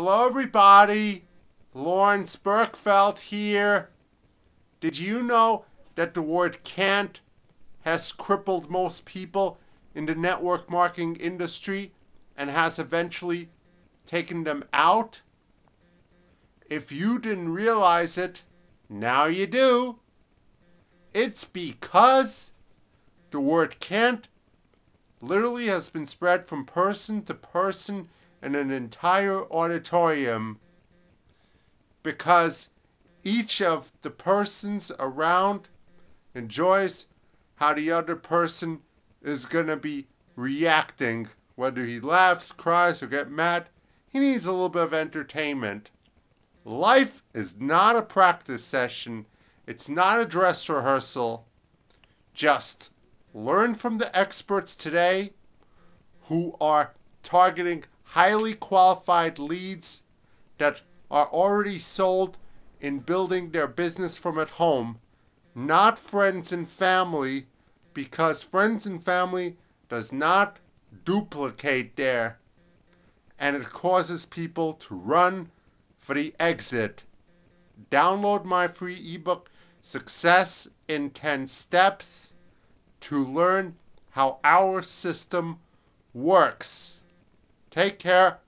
Hello, everybody. Lawrence Bergfeld here. Did you know that the word can't has crippled most people in the network marketing industry and has eventually taken them out? If you didn't realize it, now you do. It's because the word can't literally has been spread from person to person in an entire auditorium because each of the persons around enjoys how the other person is going to be reacting, whether he laughs, cries, or get mad. He needs a little bit of entertainment. Life is not a practice session. It's not a dress rehearsal. Just learn from the experts today who are targeting highly qualified leads that are already sold in building their business from at home, not friends and family, because friends and family does not duplicate there and it causes people to run for the exit. Download my free ebook, Success in 10 Steps, to learn how our system works. Take care.